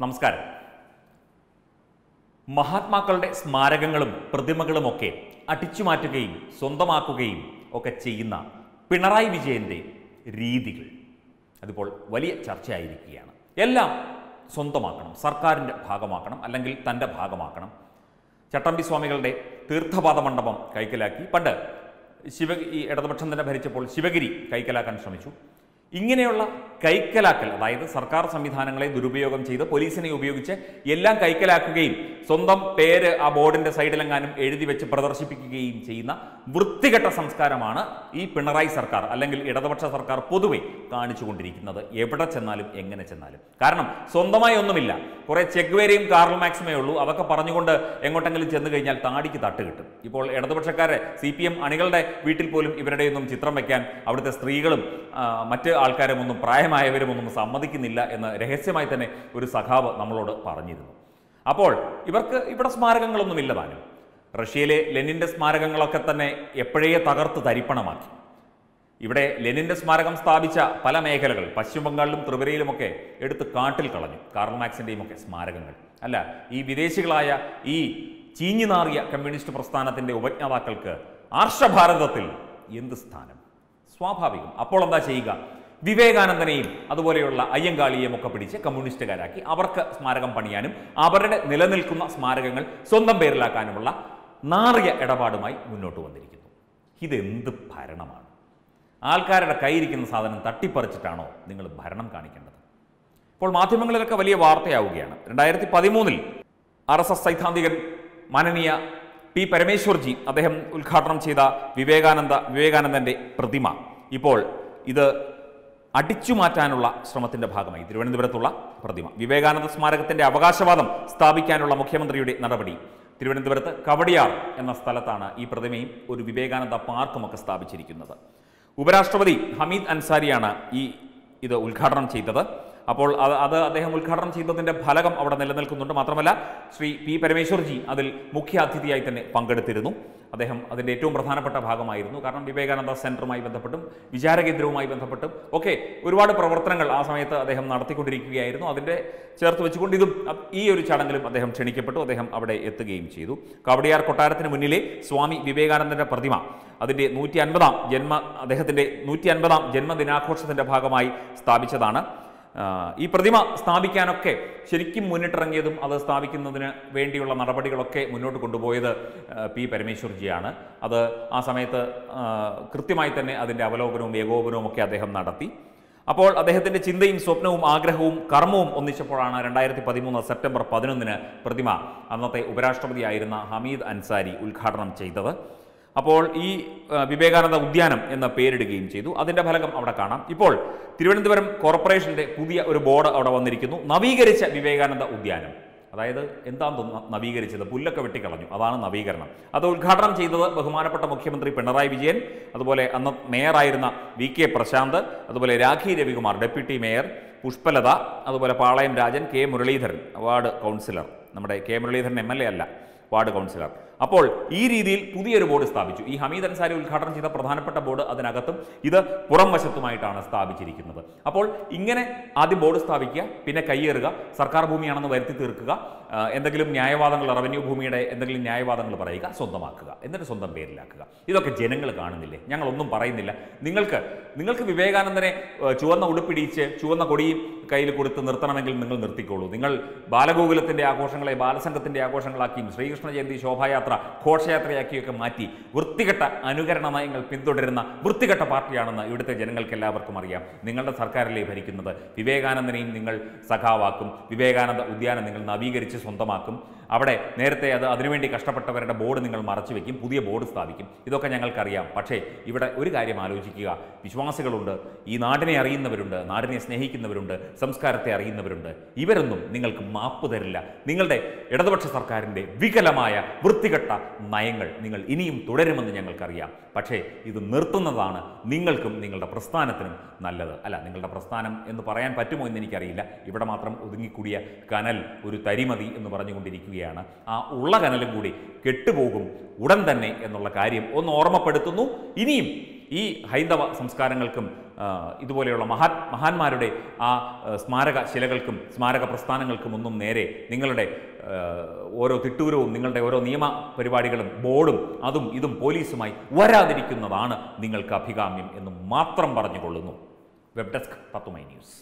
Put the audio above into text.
നമസ്കാരം. മഹാത്മാക്കളുടെ സ്മാരകങ്ങളും പ്രതിമകളുമൊക്കെ അടിച്ചുമാറ്റുകയും സ്വന്തമാക്കുകയും ഒക്കെ ചെയ്യുന്ന പിണറായി വിജയന്റെ രീതികൾ അതിപ്പോൾ വലിയ ചർച്ചയായിരിക്കുകയാണ്. എല്ലാം സ്വന്തമാക്കണം സർക്കാരിന്റെ ഭാഗമാക്കണം അല്ലെങ്കിൽ തന്റെ ഭാഗമാക്കണം. ചട്ടമ്പി സ്വാമികളുടെ തീർത്ഥപാദ മണ്ഡപം കൈക്കലാക്കി. പണ്ട് ശിവ ഈ ഇടതുപക്ഷം തന്നെ ഭരിച്ചപ്പോൾ ശിവഗിരി കൈക്കലാക്കാൻ ശ്രമിച്ചു. ഇങ്ങനെയുള്ള കൈക്കലാക്കൽ അതായത് സർക്കാർ സംവിധാനങ്ങളെ ദുരുപയോഗം ചെയ്ത് പോലീസിനെ ഉപയോഗിച്ച് എല്ലാം കൈക്കലാക്കുകയും സ്വന്തം പേര് ആ ബോർഡിന്റെ സൈഡിലെങ്ങാനും എഴുതി വെച്ച് പ്രദർശിപ്പിക്കുകയും ചെയ്യുന്ന വൃത്തികെട്ട സംസ്കാരമാണ് ഈ പിണറായി സർക്കാർ അല്ലെങ്കിൽ ഇടതുപക്ഷ സർക്കാർ പൊതുവെ കാണിച്ചുകൊണ്ടിരിക്കുന്നത്. എവിടെ ചെന്നാലും എങ്ങനെ ചെന്നാലും. കാരണം സ്വന്തമായി ഒന്നുമില്ല. കുറേ ചെഗ്വേരയും കാർൽ മാക്സുമേ ഉള്ളൂ. അതൊക്കെ പറഞ്ഞുകൊണ്ട് എങ്ങോട്ടെങ്കിലും ചെന്ന് കഴിഞ്ഞാൽ താടിക്ക് തട്ട് കിട്ടും. ഇപ്പോൾ ഇടതുപക്ഷക്കാരെ സി പി എം അണികളുടെ വീട്ടിൽ പോലും ഇവരുടെയൊന്നും ചിത്രം വയ്ക്കാൻ അവിടുത്തെ സ്ത്രീകളും മറ്റ് ആൾക്കാരും ഒന്നും ആൾക്കാരുമൊന്നും പ്രായമായവരുമൊന്നും സമ്മതിക്കുന്നില്ല എന്ന് രഹസ്യമായി തന്നെ ഒരു സഖാവ് നമ്മളോട് പറഞ്ഞിരുന്നു. അപ്പോൾ ഇവർക്ക് ഇവിടെ സ്മാരകങ്ങളൊന്നും ഇല്ല റഷ്യയിലെ ലെനിന്റെ സ്മാരകങ്ങളൊക്കെ തന്നെ എപ്പോഴേ തകർത്ത് തരിപ്പണമാക്കി. ഇവിടെ ലെനിന്റെ സ്മാരകം സ്ഥാപിച്ച പല മേഖലകൾ പശ്ചിമ ബംഗാളിലും ത്രിപുരയിലുമൊക്കെ എടുത്ത് കാട്ടിൽ കളഞ്ഞു. കാർൽ മാക്സിന്റെയും ഒക്കെ സ്മാരകങ്ങൾ. അല്ല ഈ വിദേശികളായ ഈ ചീഞ്ഞുനാറിയ കമ്മ്യൂണിസ്റ്റ് പ്രസ്ഥാനത്തിന്റെ ഉപജ്ഞാതാക്കൾക്ക് ആർഷഭാരതത്തിൽ എന്ത് സ്ഥാനം? സ്വാഭാവികം. അപ്പോൾ എന്താ ചെയ്യുക? വിവേകാനന്ദനെയും അതുപോലെയുള്ള അയ്യങ്കാളിയെയും ഒക്കെ പിടിച്ച് കമ്മ്യൂണിസ്റ്റുകാരാക്കി. അവർക്ക് സ്മാരകം പണിയാനും അവരുടെ നിലനിൽക്കുന്ന സ്മാരകങ്ങൾ സ്വന്തം പേരിലാക്കാനുമുള്ള നാറിയ ഇടപാടുമായി മുന്നോട്ട് വന്നിരിക്കുന്നു. ഇതെന്ത് ഭരണമാണ്? ആൾക്കാരുടെ കയ്യിരിക്കുന്ന സാധനം തട്ടിപ്പറിച്ചിട്ടാണോ നിങ്ങൾ ഭരണം കാണിക്കേണ്ടത്? ഇപ്പോൾ മാധ്യമങ്ങളിലൊക്കെ വലിയ വാർത്തയാവുകയാണ്. രണ്ടായിരത്തി പതിമൂന്നിൽ ആർ എസ് എസ് സൈദ്ധാന്തികൻ മാനനീയ പി പരമേശ്വർജി അദ്ദേഹം ഉദ്ഘാടനം ചെയ്ത വിവേകാനന്ദ വിവേകാനന്ദന്റെ പ്രതിമ. ഇപ്പോൾ ഇത് അടിച്ചു മാറ്റാനുള്ള ശ്രമത്തിന്റെ ഭാഗമായി തിരുവനന്തപുരത്തുള്ള പ്രതിമ. വിവേകാനന്ദ സ്മാരകത്തിന്റെ അവകാശവാദം സ്ഥാപിക്കാനുള്ള മുഖ്യമന്ത്രിയുടെ നടപടി. തിരുവനന്തപുരത്ത് കവടിയാർ എന്ന സ്ഥലത്താണ് ഈ പ്രതിമയും ഒരു വിവേകാനന്ദ പാർക്കുമൊക്കെ സ്ഥാപിച്ചിരിക്കുന്നത്. ഉപരാഷ്ട്രപതി ഹമീദ് അൻസാരിയാണ് ഈ ഇത് ഉദ്ഘാടനം ചെയ്തത്. അപ്പോൾ അത് അത് അദ്ദേഹം ഉദ്ഘാടനം ചെയ്തതിന്റെ ഫലകം അവിടെ നിലനിൽക്കുന്നുണ്ട്. മാത്രമല്ല ശ്രീ പി പരമേശ്വർജി അതിൽ മുഖ്യ അതിഥിയായി തന്നെ പങ്കെടുത്തിരുന്നു. അദ്ദേഹം അതിന്റെ ഏറ്റവും പ്രധാനപ്പെട്ട ഭാഗമായിരുന്നു. കാരണം വിവേകാനന്ദ സെന്ററുമായി ബന്ധപ്പെട്ടും വിചാരകേന്ദ്രവുമായി ബന്ധപ്പെട്ടും ഒക്കെ ഒരുപാട് പ്രവർത്തനങ്ങൾ ആ സമയത്ത് അദ്ദേഹം നടത്തിക്കൊണ്ടിരിക്കുകയായിരുന്നു. അതിന്റെ ചേർത്ത് വെച്ചുകൊണ്ട് ഇതും ഈ ഒരു ചടങ്ങിലും അദ്ദേഹം ക്ഷണിക്കപ്പെട്ടു. അദ്ദേഹം അവിടെ എത്തുകയും ചെയ്തു. കവടിയാർ കൊട്ടാരത്തിന് മുന്നിലെ സ്വാമി വിവേകാനന്ദന്റെ പ്രതിമ അതിന്റെ നൂറ്റി അൻപതാം ജന്മ അദ്ദേഹത്തിന്റെ നൂറ്റി അൻപതാം ജന്മദിനാഘോഷത്തിന്റെ ഭാഗമായി സ്ഥാപിച്ചതാണ്. ഈ പ്രതിമ സ്ഥാപിക്കാനൊക്കെ ശരിക്കും മുന്നിട്ടിറങ്ങിയതും അത് സ്ഥാപിക്കുന്നതിന് വേണ്ടിയുള്ള നടപടികളൊക്കെ മുന്നോട്ട് കൊണ്ടുപോയത് പി പരമേശ്വർജിയാണ്. അത് ആ സമയത്ത് കൃത്യമായി തന്നെ അതിന്റെ അവലോകനവും ഏകോപനവും ഒക്കെ അദ്ദേഹം നടത്തി. അപ്പോൾ അദ്ദേഹത്തിന്റെ ചിന്തയും സ്വപ്നവും ആഗ്രഹവും കർമ്മവും ഒന്നിച്ചപ്പോഴാണ് രണ്ടായിരത്തി പതിമൂന്ന് സെപ്റ്റംബർ പതിനൊന്നിന് പ്രതിമ അന്നത്തെ ഉപരാഷ്ട്രപതിയായിരുന്ന ഹമീദ് അൻസാരി ഉദ്ഘാടനം ചെയ്തത്. അപ്പോൾ ഈ വിവേകാനന്ദ ഉദ്യാനം എന്ന പേരിടുകയും ചെയ്തു. അതിന്റെ ഫലകം അവിടെ കാണാം. ഇപ്പോൾ തിരുവനന്തപുരം കോർപ്പറേഷന്റെ പുതിയ ഒരു ബോർഡ് അവിടെ വന്നിരിക്കുന്നു. നവീകരിച്ച വിവേകാനന്ദ ഉദ്യാനം. അതായത് എന്താ നവീകരിച്ചത്? പുല്ലൊക്കെ വെട്ടിക്കളഞ്ഞു. അതാണ് നവീകരണം. അത് ഉദ്ഘാടനം ചെയ്തത് ബഹുമാനപ്പെട്ട മുഖ്യമന്ത്രി പിണറായി വിജയൻ അതുപോലെ അന്ന് മേയറായിരുന്ന വി കെ പ്രശാന്ത് അതുപോലെ രാഖി രവികുമാർ ഡെപ്യൂട്ടി മേയർ പുഷ്പലത അതുപോലെ Palayam Rajan K Muraleedharan ward councillor. നമ്മുടെ K Muraleedharan M L A അല്ല. Ward councillor. അപ്പോൾ ഈ രീതിയിൽ പുതിയൊരു ബോർഡ് സ്ഥാപിച്ചു. ഈ ഹമീദ് അൻസാരി ഉദ്ഘാടനം ചെയ്ത പ്രധാനപ്പെട്ട ബോർഡ് അതിനകത്തും ഇത് പുറം വശത്തുമായിട്ടാണ് സ്ഥാപിച്ചിരിക്കുന്നത്. അപ്പോൾ ഇങ്ങനെ ആദ്യം ബോർഡ് സ്ഥാപിക്കുക പിന്നെ കയ്യേറുക സർക്കാർ ഭൂമിയാണെന്ന് വരുത്തി തീർക്കുക എന്തെങ്കിലും ന്യായവാദങ്ങൾ റവന്യൂ ഭൂമിയുടെ എന്തെങ്കിലും ന്യായവാദങ്ങൾ പറയുക സ്വന്തമാക്കുക എന്നിട്ട് സ്വന്തം പേരിലാക്കുക. ഇതൊക്കെ ജനങ്ങൾ കാണുന്നില്ലേ? ഞങ്ങളൊന്നും പറയുന്നില്ല. നിങ്ങൾക്ക് നിങ്ങൾക്ക് വിവേകാനന്ദനെ ചുവന്ന ഉടുപ്പിടിച്ച് ചുവന്ന കൊടിയും കയ്യിൽ കൊടുത്ത് നിർത്തണമെങ്കിൽ നിങ്ങൾ നിർത്തിക്കോളൂ. നിങ്ങൾ ബാലഗോകുലത്തിന്റെ ആഘോഷങ്ങളെ ബാലസംഘത്തിന്റെ ആഘോഷങ്ങളാക്കിയും ശ്രീകൃഷ്ണ ജയന്തി ശോഭായാത്ര ഘോഷയാത്രയാക്കിയൊക്കെ മാറ്റി വൃത്തികെട്ട അനുകരണ നയങ്ങൾ പിന്തുടരുന്ന വൃത്തികെട്ട പാർട്ടിയാണെന്ന് ഇവിടുത്തെ ജനങ്ങൾക്ക് എല്ലാവർക്കും അറിയാം. നിങ്ങളുടെ സർക്കാരിലെ ഭരിക്കുന്നത്? വിവേകാനന്ദനെയും നിങ്ങൾ സഖാവാക്കും. വിവേകാനന്ദ ഉദ്യാനം നിങ്ങൾ നവീകരിച്ച് സ്വന്തമാക്കും. അവിടെ നേരത്തെ അത് അതിനുവേണ്ടി കഷ്ടപ്പെട്ടവരുടെ ബോർഡ് നിങ്ങൾ മറച്ചു വെക്കും പുതിയ ബോർഡ് സ്ഥാപിക്കും. ഇതൊക്കെ ഞങ്ങൾക്കറിയാം. പക്ഷേ ഇവിടെ ഒരു കാര്യം ആലോചിക്കുക. വിശ്വാസികളുണ്ട് ഈ നാടിനെ അറിയുന്നവരുണ്ട് നാടിനെ സ്നേഹിക്കുന്നവരുണ്ട് സംസ്കാരത്തെ അറിയുന്നവരുണ്ട്. ഇവരൊന്നും നിങ്ങൾക്ക് മാപ്പ് തരില്ല. നിങ്ങളുടെ ഇടതുപക്ഷ സർക്കാരിന്റെ വികലമായ വൃത്തികെട്ട നയങ്ങൾ നിങ്ങൾ ഇനിയും തുടരുമെന്ന് ഞങ്ങൾക്കറിയാം. പക്ഷേ ഇത് നിർത്തുന്നതാണ് നിങ്ങൾക്കും നിങ്ങളുടെ പ്രസ്ഥാനത്തിനും നല്ലത്. അല്ല നിങ്ങളുടെ പ്രസ്ഥാനം എന്ന് പറയാൻ പറ്റുമോ എന്ന് എനിക്കറിയില്ല. ഇവിടെ മാത്രം ഒതുങ്ങിക്കൂടിയ കനൽ ഒരു തരിമതി എന്ന് പറഞ്ഞുകൊണ്ടിരിക്കുകയാണ് ആ ഉള്ള കനലും കൂടി കെട്ടുപോകും ഉടൻ തന്നെ എന്നുള്ള കാര്യം ഒന്ന് ഓർമ്മപ്പെടുത്തുന്നു. ഇനിയും ഈ ഹൈന്ദവ സംസ്കാരങ്ങൾക്കും ഇതുപോലെയുള്ള മഹാ മഹാന്മാരുടെ ആ ആ, സ്മാരക ശിലകൾക്കും സ്മാരക പ്രസ്ഥാനങ്ങൾക്കും ഒന്നും നേരെ നിങ്ങളുടെ ഓരോ തിട്ടൂരവും നിങ്ങളുടെ ഓരോ നിയമ പരിപാടികളും ബോർഡും അതും ഇതും പോലീസുമായി വരാതിരിക്കുന്നതാണ് നിങ്ങൾക്ക് അഭികാമ്യം എന്ന് മാത്രം പറഞ്ഞുകൊള്ളുന്നു. വെബ് ഡെസ്ക് പത്തുമൈ ന്യൂസ്.